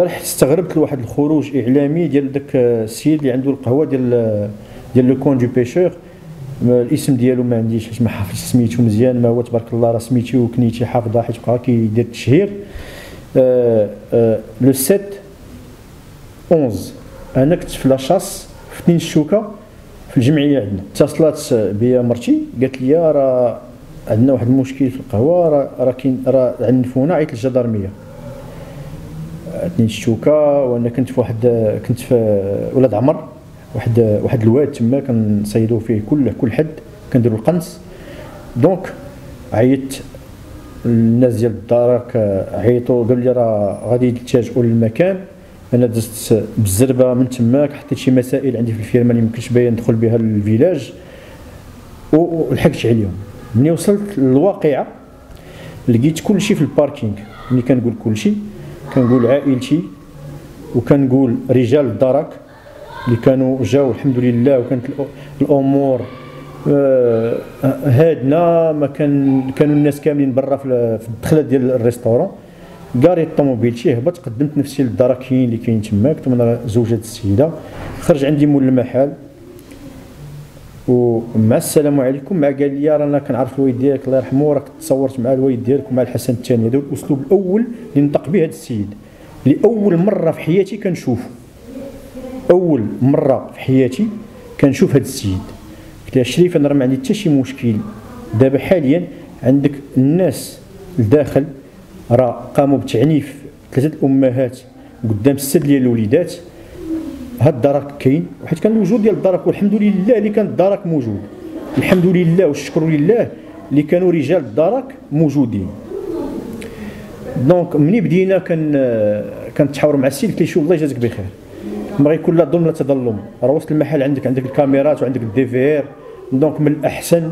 البارح استغربت لواحد الخروج إعلامي ديال داك السيد اللي عنده القهوة ديال ديال Le Coin du Pêcheur. الاسم ديالو ما عنديش حيت ما حافظش سميتو مزيان ما هو تبارك الله راه سميتو وكنيتي حافظها حيت بقى كيدير التشهير. le 7 11 أنا كنت في la chasse في تنين شتوكة في الجمعية عندنا. اتصلت بيا مرتي قالت لي راه عندنا واحد المشكل في القهوة راه راه كاين راه عنفونا عيط للجدارمية. اثنين شتوكة وأنا كنت في واحد كنت في ولاد عمر واحد واحد الواد تما كنصيدوا فيه كل كل حد كنديروا القنص. donc عيطت الناس ديال الدارك عيطوا قالوا لي راه غادي يلتجئوا للمكان أنا دزت بالزربة من تماك حطيت شي مسائل عندي في الفيرما اللي ميمكنش باش ندخل بها لل village. ولحقت عليهم. ملي وصلت للواقعة لقيت كل شيء في ال parking. ملي كنقول كل شيء كنقول عائلتي وكنقول رجال الدرك اللي كانوا جاوا الحمد لله وكانت الأمور آه هادنا ما كان كانوا الناس كاملين برا في الدخلة ديال ال restaurant garé الطوموبيل شي هبط قدمت نفسي للدركين اللي كاين تماك ثم زوجة السيدة. خرج عندي مول المحل ومع السلام عليكم مع قال لي رانا كنعرف الوالد ديالك الله يرحمه راك تصورت مع الوالد ديالك ومع الحسن الثاني هذا الأسلوب الأول اللي نطق به هذا السيد. لأول مرة في حياتي كنشوفه. أول مرة في حياتي كنشوف هذا السيد. قلت له شريف أنا راه ما عندي حتى شي مشكل. دابا حاليا عندك الناس الداخل راه قاموا بتعنيف ثلاثة الأمهات قدام السد ديال الوليدات. هاد الدرك كاين وحيت كان الوجود ديال الدرك والحمد لله اللي كان الدرك موجود. الحمد لله والشكر لله اللي كانوا رجال الدرك موجودين. donc ملي بدينا كان كنتحاور مع السيد قلت له شوف الله يجازيك بخير. ما غيكون لا ظلم لا تظلم. راه وسط المحل عندك عندك الكاميرات وعندك ال DVR donc من الأحسن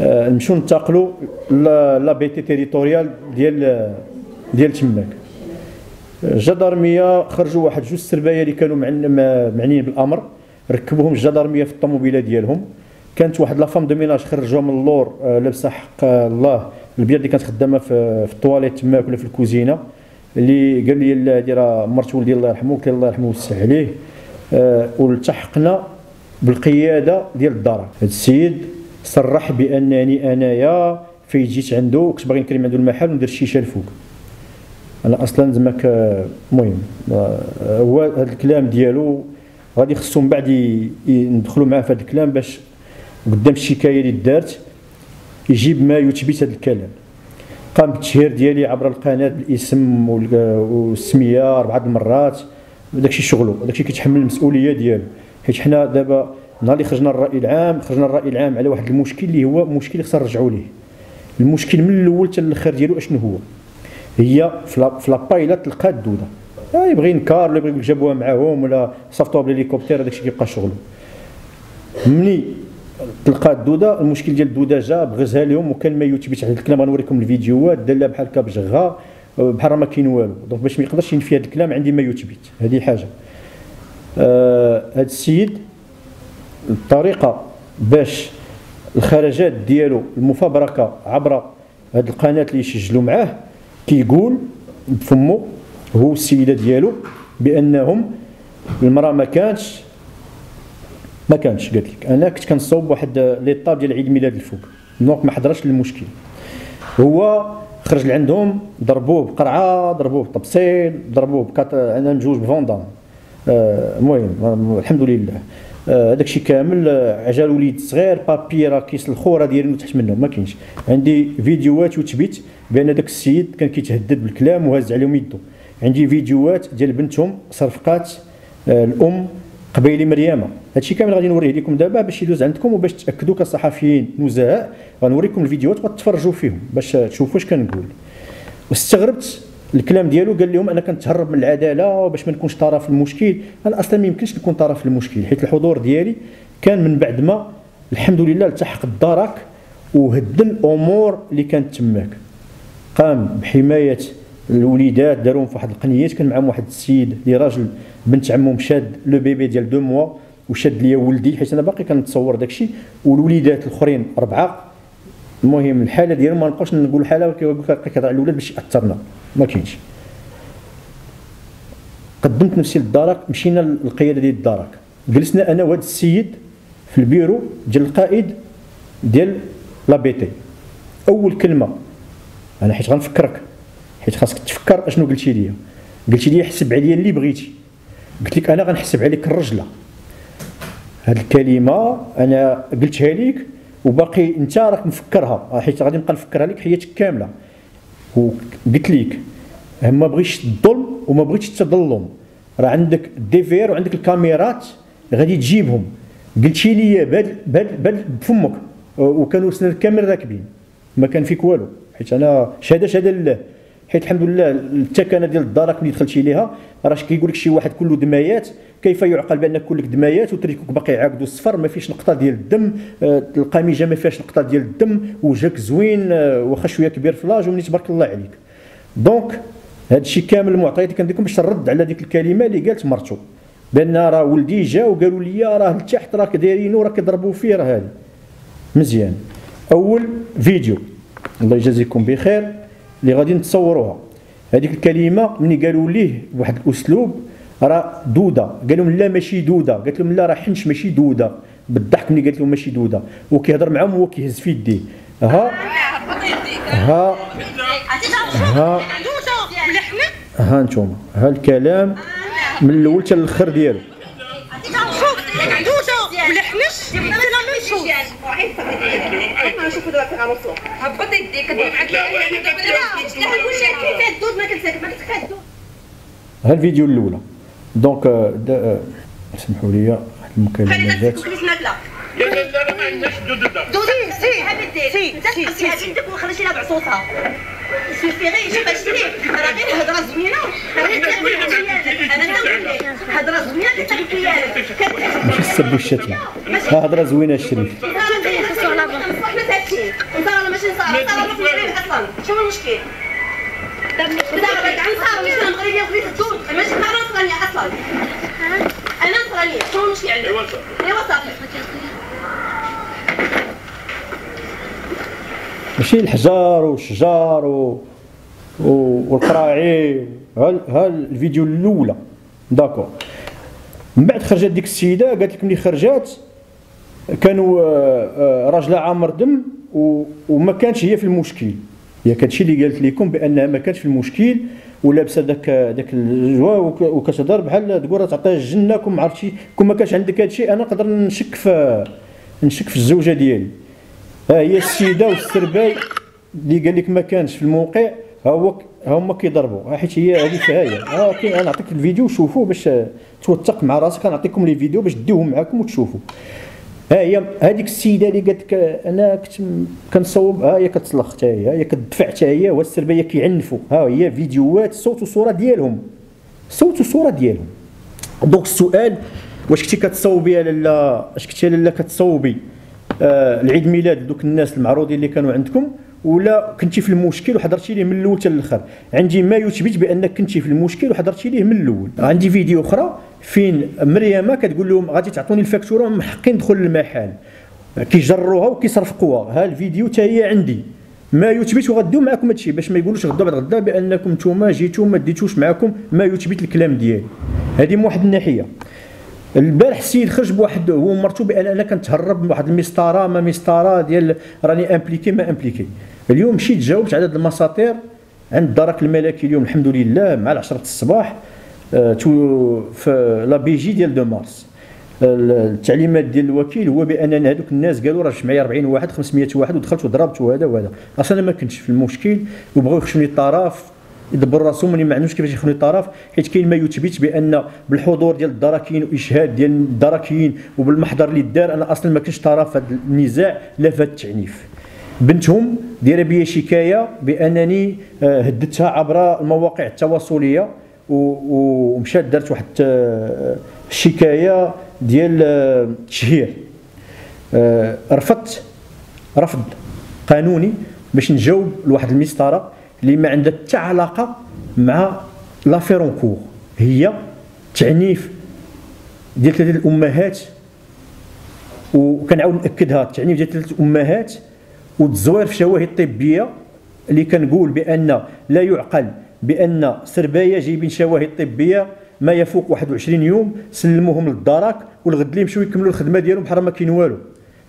آه نمشيو ننتقلوا la BT territoriale ديال ديال تماك. الجدارميه خرجوا واحد جوج سرباية اللي كانوا معنيين بالأمر ركبوهم الجدارميه في الطوموبيله ديالهم. كانت واحد la femme de ménage خرجوها من اللور آه لابسة حق الله البيض اللي كانت خدامة في, في الطواليت تماك ولا في الكوزينة اللي قال لي هذه راه مرت ولدي الله يرحمه قلت الله يرحمه ويوسع عليه. آه والتحقنا بالقيادة ديال الدرك. هذا السيد صرح بأنني أنايا في جيت عنده وكنت باغي نكرم عنده المحل وندير الشيشه الفوق أنا أصلا زعما المهم هو هذا الكلام ديالو غادي خصو من بعد ندخلوا معاه في هذا الكلام باش قدام الشكاية اللي دارت يجيب ما يثبت هذا الكلام. قام بالتشهير ديالي عبر القناة بالاسم والسمية أربعة المرات داكشي شغلو داكشي كيتحمل المسؤولية ديالو. حيت حنا دابا نهار اللي خرجنا الرأي العام خرجنا الرأي العام على واحد المشكل اللي هو مشكل خصنا نرجعوا ليه. المشكل من الأول حتى الآخر ديالو أشنو هو؟ هي في لابايلا تلقى الدودة. يبغي ينكر ولا يبغي جابوها معاهم ولا صيفطوها بالهليكوبتر هذاك الشيء كيبقى شغله. ملي تلقى الدودة المشكل ديال الدودة جا بغزها لهم وكان ما يثبت على الكلام غنوريكم الفيديوهات دار بحال هكا بجغها بحال ما كاين والو. دونك باش ما يقدرش ينفي هذا الكلام عندي ما يثبت هذه حاجة. آه السيد الطريقة باش الخرجات ديالو المفبركة عبر هذه القناة اللي يسجلوا معاه كيقول بفمو هو السيدة ديالو بأنهم المرأة ما كانتش ما كانش قالت لك. أنا كنت كنصوب واحد ليطاب ديال عيد ميلاد الفوق. دونك ما حضرش للمشكل. هو خرج لعندهم ضربوه بقرعة ضربوه بطبسيل ضربوه بكات أنا نجوج بفوندام المهم آه الحمد لله. هذاك آه الشيء كامل. آه عجل وليد صغير بابي راه كيس الخورة ديالو تحت منه ما كاينش. عندي فيديوهات وتثبيت بأن داك السيد كان كيتهدد بالكلام وهز عليهم يدو. عندي فيديوهات ديال بنتهم صرفقات آه الأم قبيلي مريامه هادشي كامل غادي نوريه لكم دابا باش يدوز عندكم وباش تأكدوا كصحفيين نزهاء. غنوريكم الفيديوهات وتفرجوا فيهم باش تشوفوا واش كنقول. واستغربت الكلام ديالو قال لهم أنا كنتهرب من العدالة وباش ما نكونش طرف في المشكل. أنا أصلا ما يمكنش نكون طرف في المشكل حيت الحضور ديالي كان من بعد ما الحمد لله التحق الدرك وهدم الأمور اللي كانت تماك. قام بحماية الوليدات داروهم في واحد القنيات كان معاهم واحد السيد اللي راجل بنت عمهم شاد لو بيبي ديال دو موا وشاد ليا ولدي حيت أنا باقي كنتصور داكشي. والوليدات الأخرين أربعة. المهم الحالة ديالهم ما نبقاوش نقول حالة كيقول لك كيهضر على الأولاد باش يأثرنا. ما كاينش. قدمت نفسي للدارك مشينا للقيادة ديال الدارك جلسنا أنا وهذا السيد في البيرو ديال القائد ديال la BT. أول كلمة أنا حيت غنفكرك حيت خاصك تفكر أشنو قلتي لي قلتي لي حسب عليا اللي بغيتي. قلت لك أنا غنحسب عليك الرجلة. هذه الكلمة أنا قلتها لك وباقي انت راك مفكرها. حيت غادي نبقى نفكرها لك حياتك كاملة. وقلت لك ما بغيتش الظلم وما بغيتش التظلم راه عندك الديفير وعندك الكاميرات غادي تجيبهم. قلتي لي بال بال بفمك. وكانوا سنان كامل راكبين. ما كان فيك والو. حيت أنا شهادة شهادة لله. حيت الحمد لله التكنه ديال الدارك ملي دخلتي ليها راه كيقول لك شي واحد كله دمايات كيف يعقل بأن كلك دمايات وتريكوك باقي عاقد الصفر ما فيش نقطة ديال الدم آه، القميجة ما فيهاش نقطة ديال الدم وجهك زوين آه، واخا شوية كبير في l'âge ومني تبارك الله عليك. donc هذا الشيء كامل المعطيات اللي كنديكم باش نرد على ديك الكلمة اللي قالت مرتو. بأن راه ولدي جا وقالوا لي راه لتحت راك دايرينو راك كيضربوا فيه راه هذه مزيان. أول فيديو. الله يجازيكم بخير. اللي غادي نتصوروها. هذيك الكلمة ملي قالوا ليه بواحد الأسلوب راه دودة. قال لهم لا ماشي دودة. قالت لهم لا راه حنش ماشي دودة. بالضحك ملي قالت لهم ماشي دودة. وكيهضر معاهم هو كيهز في يديه. ها؟ ها؟ ها؟ ها؟ أنتم ها الكلام من الأول حتى الآخر ديالو. هبط يديك معاك ها الفيديو الاولى دونك اسمحوا لي واحد المكالمه جات لا لا لا ما عندناش دود دودي سي سي سي سي سي سي وخليتي لها بعصوصها سيفيغي شوف اش ليه راه غير هضره زوينه غير أنا هضره زوينه كتعرف ماشي السب والشتم هضره زوينه الشريف شنو المشكل؟ عن صار مش مغربيه ماشي أنا نصرانيه أصلا أنا نصرانيه شنو المشكل عندك؟ ايوا صافي ماشي الحجار والشجار و... و... والقراعي ها ها الفيديو الأولى؟ داكور من بعد خرجت ديك السيدة قالت لك ملي خرجات كانوا آه، آه، راجلة عامر دم و... وما كانش هي في المشكل. هي كانت اللي قالت لكم بانها ما كانش في المشكل ولابسة داك داك الجوا وك- وكتهضر بحال تقول راه تعطيها الجنة كون ما عرفتي كون ما كانش عندك هذا الشيء أنا نقدر نشك في نشك في الزوجة ديالي. ها هي السيدة والسرباي اللي قال لك ما كانش في الموقع ها هو ها هما كيضربوا. حيت هي هذه فهايه ها أنا نعطيك الفيديو شوفوا باش توثق مع راسك نعطيكم les vidéos باش ديوهم معاكم وتشوفوا. ها هي هذيك السيدة اللي قالت لك أنا كنت كنصوب ها هي كتصلخ حتى هي هي كتدفع حتى هي وال serveurs كيعنفوا. ها هي فيديوهات صوت وصورة ديالهم. صوت وصورة ديالهم. donc السؤال واش كنتي كتصوبي يا لاله اش كنتي يا لاله كتصوبي؟ آه العيد ميلاد دوك الناس المعروضين اللي كانوا عندكم. ولا كنتي في المشكل وحضرتي ليه من الأول حتى الآخر. عندي ما يثبت بأنك كنتي في المشكل وحضرتي ليه من الأول. عندي فيديو أخرى فين مريم كتقول لهم غادي تعطوني الفاكتورة من حقي ندخل المحل. كيجروها وكيصرفقوها. ها الفيديو حتى هي عندي. ما يثبت وغديو معكم هادشي. باش ما يقولوش غدا بعد غدا بأنكم نتوما جيتوا ما ديتوش معكم ما يثبت الكلام ديالي. هذه من واحد الناحية. البارح السيد خرج بواحد هو مرتو بأن أنا كنتهرب من واحد المسطرة ما مسطرة ديال راني impliqué ما impliqué اليوم مشيت جاوبت على المساطير عند الدرك الملكي اليوم الحمد لله مع العشرة الصباح آه، في la PJ ديال deux mars. التعليمات ديال الوكيل هو بأن هذوك الناس قالوا راه جمعيه 40 واحد 500 واحد ودخلت وضربت وهذا وهذا. أصلا أنا ما كنتش في المشكل وبغاو يخشوني الطرف يدبر راسهم ما عندهمش كيفاش يخوني الطرف حيت كاين ما يثبت بأن بالحضور ديال الدراكين وإشهاد ديال الدراكين وبالمحضر اللي دار أنا أصلا ما كنتش طرف في هذا النزاع لا في التعنيف. بنتهم دايرة بيا شكاية بأنني آه، هددتها عبر المواقع التواصلية ومشات دارت واحد الشكايه ديال آه، التشهير آه، رفضت رفض قانوني باش نجاوب لواحد المسطرة اللي ما عندها حتى علاقة مع لافيرونكور هي تعنيف ديال ثلاثة الأمهات وكنعاود نأكدها التعنيف ديال ثلاثة الأمهات والتزوير في الشواهد الطبيه اللي كنقول بأن لا يعقل بأن سربايه جايبين شواهد طبية ما يفوق 21 يوم سلموهم للدارك والغد اللي يمشيو يكملوا الخدمة ديالهم بحال ما كاين والو.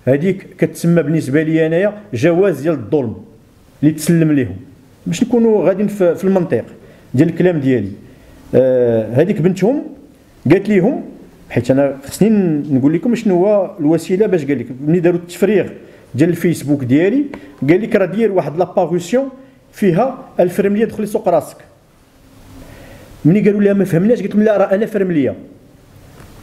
هذيك كتسمى بالنسبة لي أنايا جواز ديال الظلم اللي تسلم لهم باش نكونوا غاديين في المنطق ديال الكلام ديالي. آه هذيك بنتهم قالت ليهم حيت أنا خصني نقول لكم شنو هو الوسيلة باش قال لك. ملي داروا التفريغ ديال الفيسبوك ديالي قال لك راه دير واحد la publication فيها الفرملية دخلي سوق راسك. ملي قالوا لها ما فهمناش. قلت لهم لا راه أنا فرملية.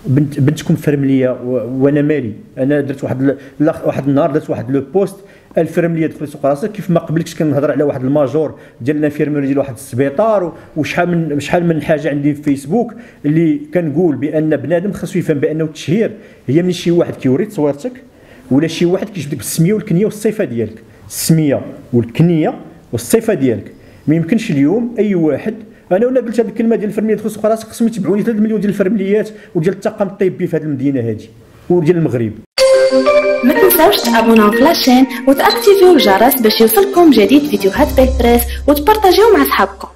بنت بنتكم فرملية وأنا مالي. أنا درت واحد واحد النهار درت واحد le post الفرملية دخلي سوق راسك. كيف ما قبلكش كنهضر على واحد ال major ديال ال infirmerie ديال واحد السبيطار وشحال من شحال من حاجة عندي في فيسبوك اللي كنقول بأن بنادم خاصو يفهم بأنه التشهير هي من شي واحد كيوري تصويرتك ولا شي واحد كيجبد لك بالسميه والكنية والصفه ديالك. السمية والكنية والصفه ديالك. ما يمكنش اليوم أي واحد أنا ولا قلت هذه الكلمة ديال الفرمليات خصو راسك خصهم يتبعوني 3 مليون ديال الفرمليات وديال الطاقم الطبي في هذه المدينة هذه وديال المغرب. ما تنساوش تابوناو في لاشين وتأكتيفيو الجرس باش يوصلكم جديد فيديوهات بالبريس وتبارطاجيو مع صحابكم.